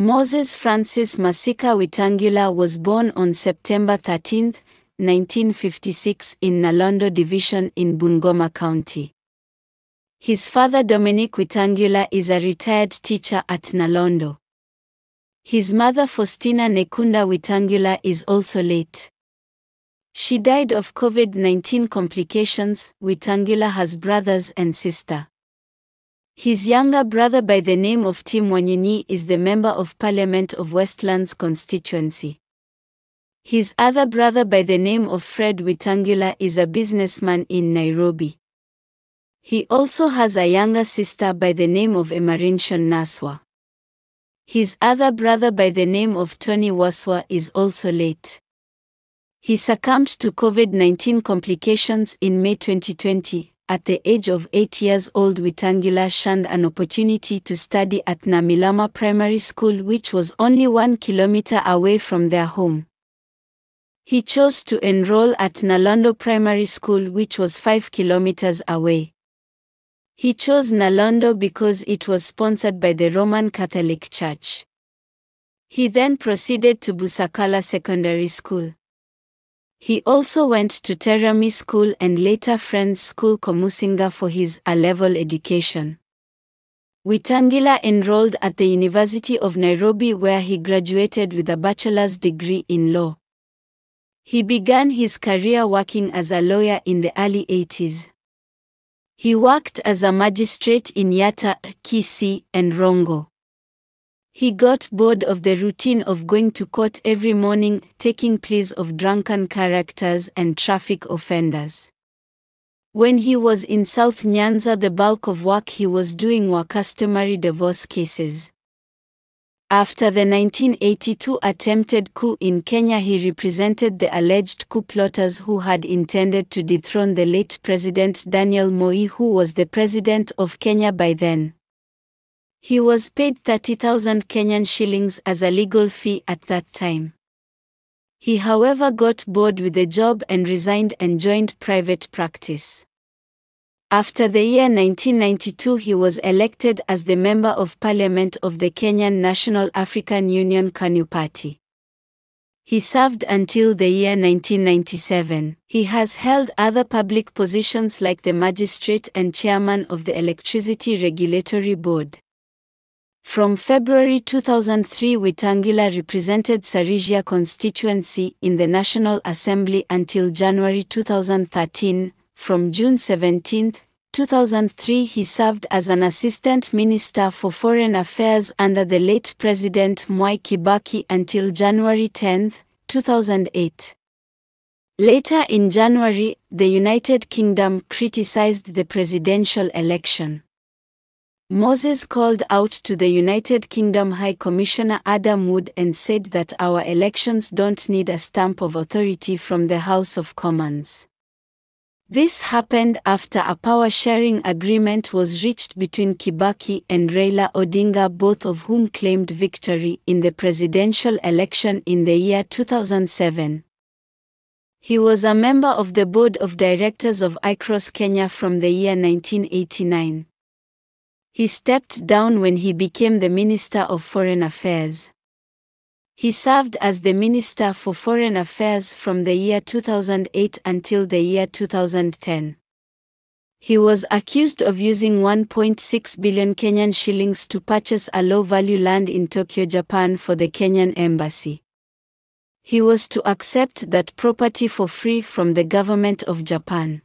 Moses Francis Masika Wetangula was born on September 13, 1956 in Nalondo Division in Bungoma County. His father Dominic Wetangula is a retired teacher at Nalondo. His mother Faustina Nekunda Wetangula is also late. She died of COVID-19 complications. Wetangula has brothers and sister. His younger brother by the name of Tim Wanyonyi is the Member of Parliament of Westlands constituency. His other brother by the name of Fred Wetangula is a businessman in Nairobi. He also has a younger sister by the name of Emarinshon Naswa. His other brother by the name of Tony Waswa is also late. He succumbed to COVID-19 complications in May 2020. At the age of 8 years old Wetangula shunned an opportunity to study at Namilama Primary School which was only one kilometer away from their home. He chose to enroll at Nalondo Primary School which was 5 kilometers away. He chose Nalondo because it was sponsored by the Roman Catholic Church. He then proceeded to Busakala Secondary School. He also went to Terami School and later Friends School Kamusinga for his A-level education. Wetangula enrolled at the University of Nairobi where he graduated with a bachelor's degree in law. He began his career working as a lawyer in the early 80s. He worked as a magistrate in Yatta, Kisii, and Rongo. He got bored of the routine of going to court every morning, taking pleas of drunken characters and traffic offenders. When he was in South Nyanza, the bulk of work he was doing were customary divorce cases. After the 1982 attempted coup in Kenya, he represented the alleged coup plotters who had intended to dethrone the late President Daniel Moi, who was the president of Kenya by then. He was paid 30,000 Kenyan shillings as a legal fee at that time. He however got bored with the job and resigned and joined private practice. After the year 1992 he was elected as the Member of Parliament of the Kenyan National African Union KANU Party. He served until the year 1997. He has held other public positions like the magistrate and chairman of the Electricity Regulatory Board. From February 2003 Wetangula represented Sirisia constituency in the National Assembly until January 2013. From June 17, 2003 he served as an assistant minister for foreign affairs under the late President Mwai Kibaki until January 10, 2008. Later in January, the United Kingdom criticized the presidential election. Moses called out to the United Kingdom High Commissioner Adam Wood and said that our elections don't need a stamp of authority from the House of Commons. This happened after a power sharing agreement was reached between Kibaki and Raila Odinga, both of whom claimed victory in the presidential election in the year 2007. He was a member of the board of directors of ICROSS Kenya from the year 1989. He stepped down when he became the Minister of Foreign Affairs. He served as the Minister for Foreign Affairs from the year 2008 until the year 2010. He was accused of using 1.6 billion Kenyan shillings to purchase a low value land in Tokyo, Japan for the Kenyan embassy. He was to accept that property for free from the government of Japan.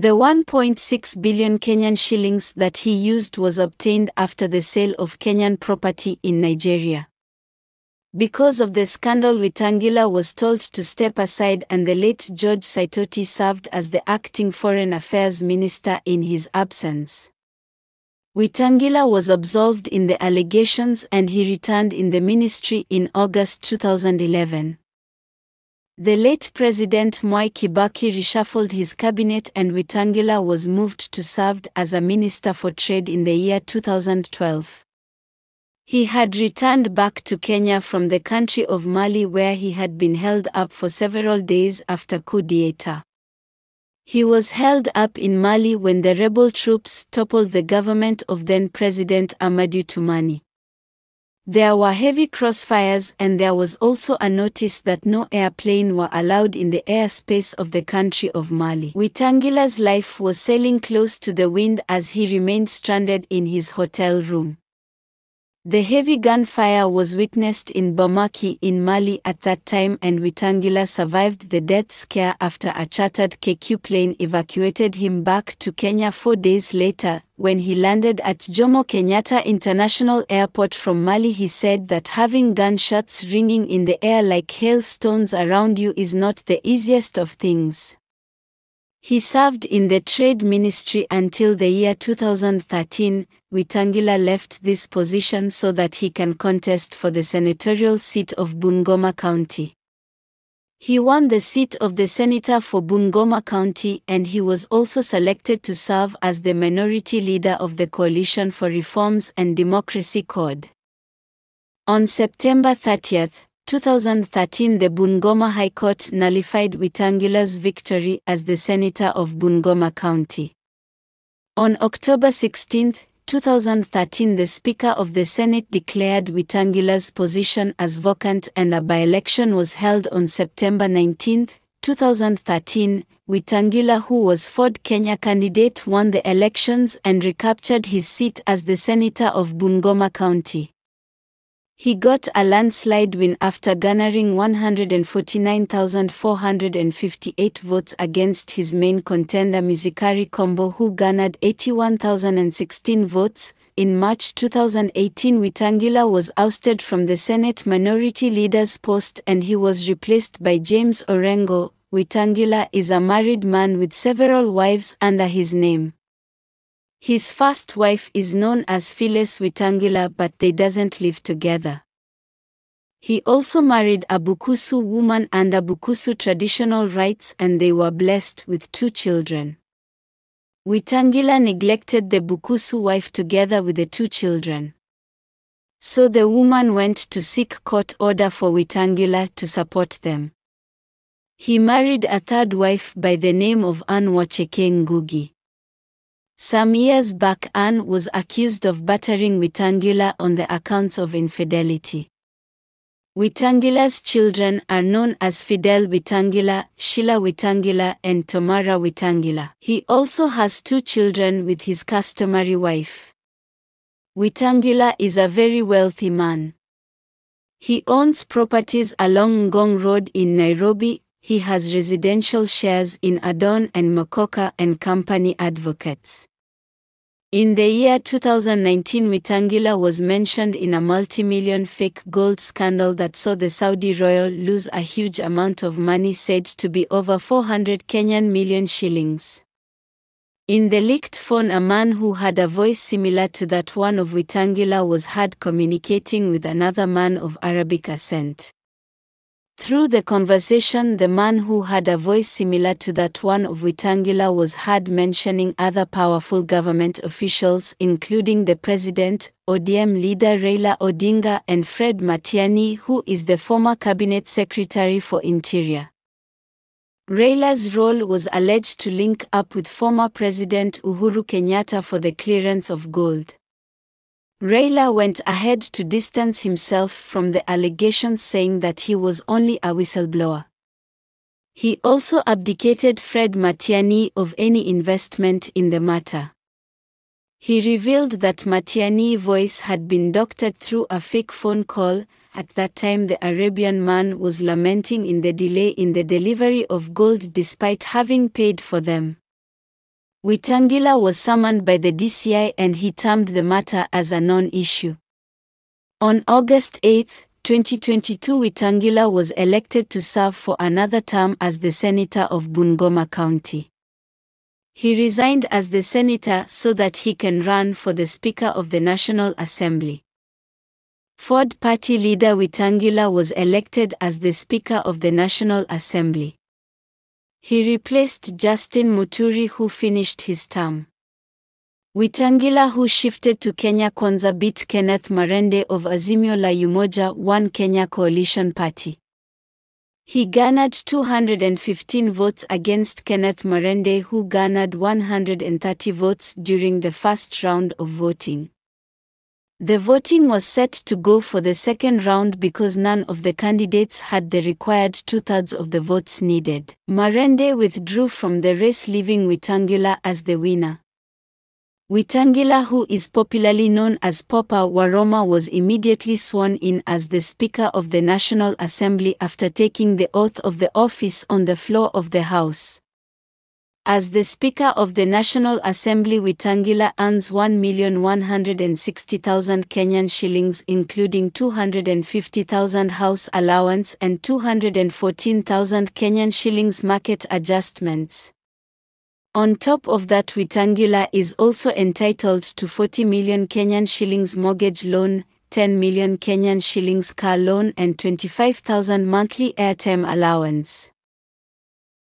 The 1.6 billion Kenyan shillings that he used was obtained after the sale of Kenyan property in Nigeria. Because of the scandal Wetangula was told to step aside and the late George Saitoti served as the acting foreign affairs minister in his absence. Wetangula was absolved in the allegations and he returned in the ministry in August 2011. The late President Mwai Kibaki reshuffled his cabinet and Wetangula was moved to serve as a Minister for Trade in the year 2012. He had returned back to Kenya from the country of Mali where he had been held up for several days after coup d'etat. He was held up in Mali when the rebel troops toppled the government of then President Amadou Toumani. There were heavy crossfires and there was also a notice that no airplane were allowed in the airspace of the country of Mali. Wetangula's life was sailing close to the wind as he remained stranded in his hotel room. The heavy gunfire was witnessed in Bamako in Mali at that time and Wetangula survived the death scare after a chartered KQ plane evacuated him back to Kenya four days later. When he landed at Jomo Kenyatta International Airport from Mali he said that having gunshots ringing in the air like hailstones around you is not the easiest of things. He served in the Trade Ministry until the year 2013. Wetangula left this position so that he can contest for the senatorial seat of Bungoma County. He won the seat of the senator for Bungoma County and he was also selected to serve as the minority leader of the Coalition for Reforms and Democracy CORD. On September 30, 2013 the Bungoma High Court nullified Wetangula's victory as the senator of Bungoma County. On October 16, 2013 the Speaker of the Senate declared Wetangula's position as vacant and a by-election was held on September 19, 2013. Wetangula who was Ford Kenya candidate won the elections and recaptured his seat as the senator of Bungoma County. He got a landslide win after garnering 149,458 votes against his main contender Musikari Kombo who garnered 81,016 votes. In March 2018 Wetangula was ousted from the Senate Minority Leader's post and he was replaced by James Orengo. Wetangula is a married man with several wives under his name. His first wife is known as Phyllis Wetangula but they doesn't live together. He also married a Bukusu woman under Bukusu traditional rites and they were blessed with two children. Wetangula neglected the Bukusu wife together with the two children. So the woman went to seek court order for Wetangula to support them. He married a third wife by the name of Anne Wacheke Ngugi. Some years back Anne was accused of battering Wetangula on the accounts of infidelity. Wetangula's children are known as Fidel Wetangula, Sheila Wetangula and Tamara Wetangula. He also has two children with his customary wife. Wetangula is a very wealthy man. He owns properties along Ngong Road in Nairobi. He has residential shares in Adon and Mokoka and Company Advocates. In the year 2019 Wetangula was mentioned in a multi-million fake gold scandal that saw the Saudi royal lose a huge amount of money said to be over 400 Kenyan million shillings. In the leaked phone a man who had a voice similar to that one of Wetangula was heard communicating with another man of Arabic accent. Through the conversation the man who had a voice similar to that one of Wetangula was heard mentioning other powerful government officials including the president, ODM leader Raila Odinga and Fred Matiang'i who is the former cabinet secretary for interior. Raila's role was alleged to link up with former President Uhuru Kenyatta for the clearance of gold. Raila went ahead to distance himself from the allegations saying that he was only a whistleblower. He also abdicated Fred Matiang'i of any investment in the matter. He revealed that Matiang'i's voice had been doctored through a fake phone call. At that time, the Arabian man was lamenting in the delay in the delivery of gold despite having paid for them. Wetangula was summoned by the DCI and he termed the matter as a non-issue. On August 8, 2022 Wetangula was elected to serve for another term as the Senator of Bungoma County. He resigned as the Senator so that he can run for the Speaker of the National Assembly. Ford Party leader Wetangula was elected as the Speaker of the National Assembly. He replaced Justin Muturi who finished his term. Wetangula who shifted to Kenya Kwanza beat Kenneth Marende of Azimio la Umoja One Kenya Coalition Party. He garnered 215 votes against Kenneth Marende who garnered 130 votes during the first round of voting. The voting was set to go for the second round because none of the candidates had the required two thirds of the votes needed. Marende withdrew from the race, leaving Wetangula as the winner. Wetangula, who is popularly known as Papa Waroma, was immediately sworn in as the Speaker of the National Assembly after taking the oath of the office on the floor of the House. As the Speaker of the National Assembly Wetangula earns 1,160,000 Kenyan shillings including 250,000 house allowance and 214,000 Kenyan shillings market adjustments. On top of that Wetangula is also entitled to 40 million Kenyan shillings mortgage loan, 10 million Kenyan shillings car loan and 25,000 monthly airtime allowance.